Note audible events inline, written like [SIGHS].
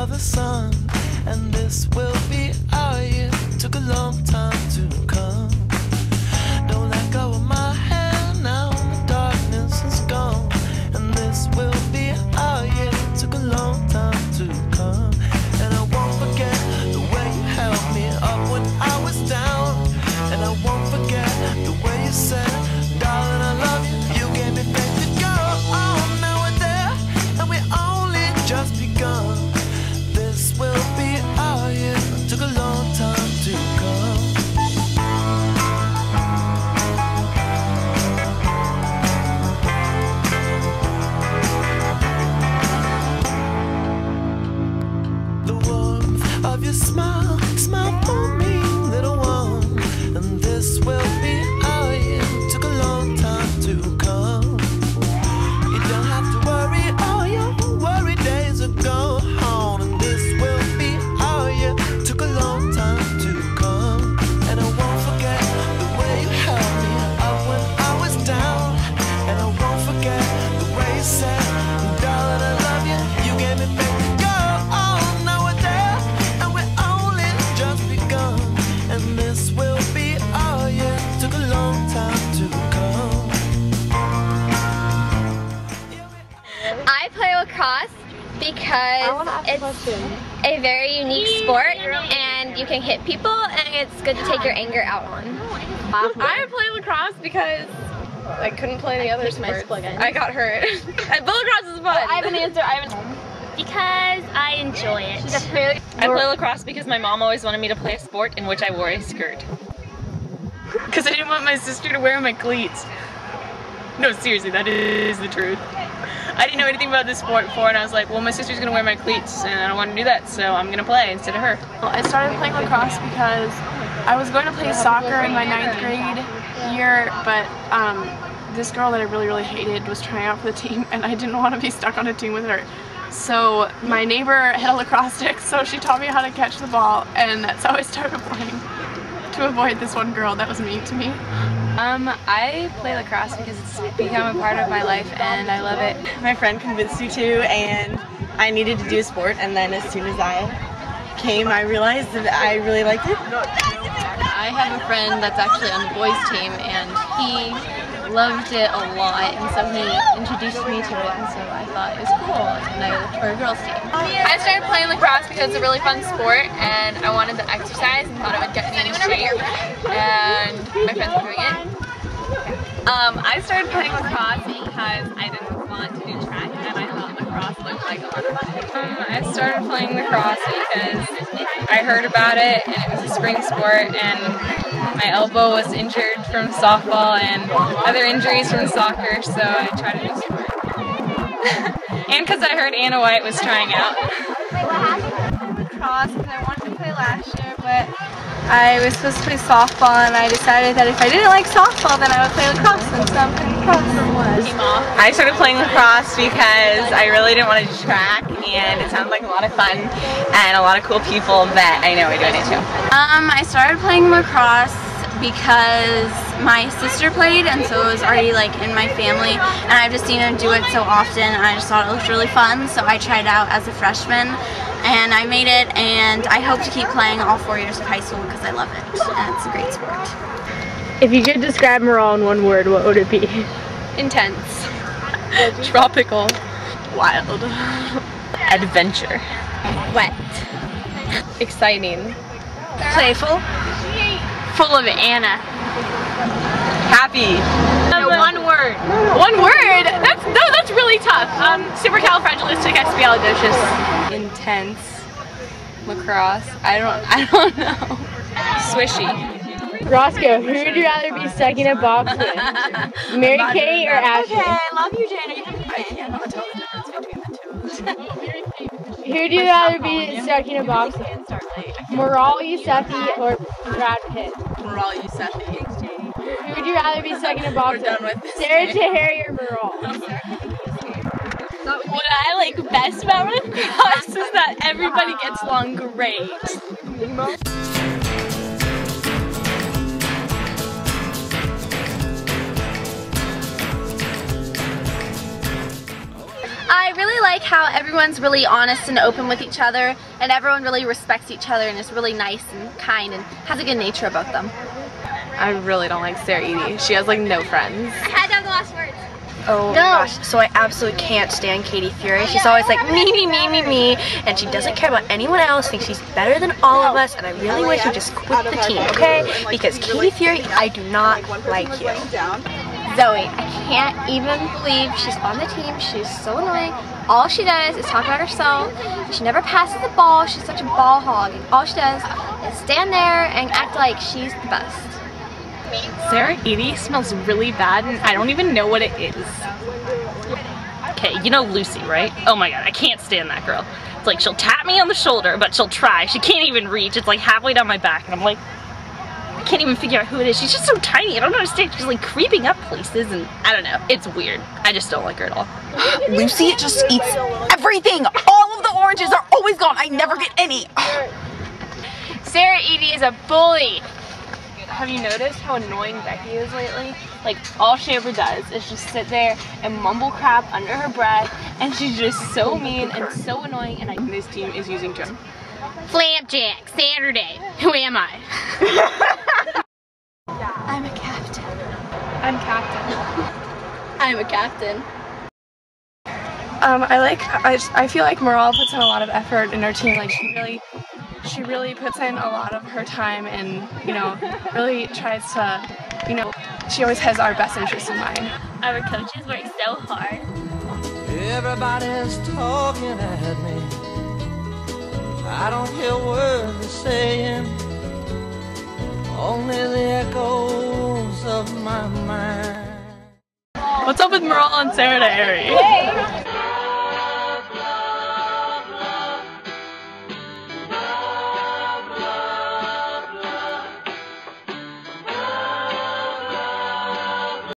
of the sun, and this will be our Smile lacrosse because it's a very unique sport and you can hit people and it's good to take your anger out on. [LAUGHS] I play lacrosse because I couldn't play the other sports. I got hurt. [LAUGHS] And but lacrosse is fun. I have an answer. I have an [LAUGHS] Because I enjoy it. I play lacrosse because my mom always wanted me to play a sport in which I wore a skirt. Because I didn't want my sister to wear my cleats. No, seriously, that is the truth. I didn't know anything about this sport before, and I was like, well, my sister's gonna wear my cleats, and I don't want to do that, so I'm gonna play instead of her. I started playing lacrosse because I was going to play soccer in my ninth grade year, but um, this girl that I really, really hated was trying out for the team, and I didn't want to be stuck on a team with her. So my neighbor had a lacrosse stick, so she taught me how to catch the ball, and that's how I started playing to avoid this one girl that was mean to me. Um, I play lacrosse because it's become a part of my life and I love it. My friend convinced me to, and I needed to do a sport. And then as soon as I came, I realized that I really liked it. I have a friend that's actually on the boys team and he loved it a lot and so he introduced me to it and so I thought it was cool and I looked for a girls team. I started playing lacrosse because it's a really fun sport, and I wanted to exercise and thought it would get me in shape. And my friends were doing it. Um, I started playing lacrosse because I didn't want to do track and I thought lacrosse looked like a lot of fun. Um, I started playing lacrosse because I heard about it and it was a spring sport and my elbow was injured from softball and other injuries from soccer so I tried to do sport. [LAUGHS] and because I heard Anna White was trying out. Lacrosse because I wanted to play last year but I was supposed to play softball and I decided that if I didn't like softball then I would play lacrosse and so I'm playing lacrosse. I started playing lacrosse because I really didn't want to do track, and it sounded like a lot of fun and a lot of cool people that I know are doing it too. Um, I started playing lacrosse because my sister played and so it was already like in my family and I've just seen her do it so often and I just thought it looked really fun so I tried out as a freshman and I made it and I hope to keep playing all four years of high school because I love it and it's a great sport. If you could describe Morale in one word, what would it be? Intense. Tropical. Wild. Adventure. Wet. Exciting. Playful. Full of Anna. Happy. one word. One word? That's no, that's really tough. Um, supercalifragilisticexpialidocious. Intense. Lacrosse. I don't I don't know. Swishy. Roscoe, who would you rather be stuck in a box with? [LAUGHS] Mary Kay or Ashley? Okay, I love you, Jana. I cannot tell the difference between the two. Who would you rather be stuck in a box with? Moral Yousefi or Brad Pitt? Moral Yousefi. Who would you rather be stuck in a box with? with this Sarah game. Tahiri or Moral? What I like best about lacrosse is that everybody gets along great. I really like how everyone's really honest and open with each other and everyone really respects each other and is really nice and kind and has a good nature about them. I really don't like Sarah Edie. She has like no friends. I had to have the last words. Oh my gosh, so I absolutely can't stand Katie Fury. She's always like me, me, me, me, me, and she doesn't care about anyone else, thinks she's better than all of us, and I really wish she'd just quit the team, okay? Because Katie Fury, I do not like you. Zoe, I can't even believe she's on the team. She's so annoying. All she does is talk about herself. She never passes the ball. She's such a ball hog. And all she does is stand there and act like she's the best. Sarah Edie smells really bad and I don't even know what it is. Okay, you know Lucy, right? Oh my god, I can't stand that girl. It's like she'll tap me on the shoulder, but she'll try. She can't even reach. It's like halfway down my back and I'm like, I can't even figure out who it is. She's just so tiny. I don't understand. She's like creeping up places and I don't know. It's weird. I just don't like her at all. [GASPS] Lucy just eats everything. All of the oranges are always gone. I never get any. [SIGHS] Sarah Edie is a bully. Have you noticed how annoying Becky is lately? Like all she ever does is just sit there and mumble crap under her breath and she's just so mean and so annoying and I, this team is using Joan. Flapjack, Saturday. Who am I? [LAUGHS] I'm a captain. I'm captain. [LAUGHS] I'm a captain. Um, I like, I, I feel like Moral puts in a lot of effort in her team. Like she really, she really puts in a lot of her time and, you know, really tries to, you know, she always has our best interests in mind. Our coaches work so hard. Everybody's talking at me. I don't hear words they're saying, only the echoes of my mind. What's up with Moral and Sarah Diary?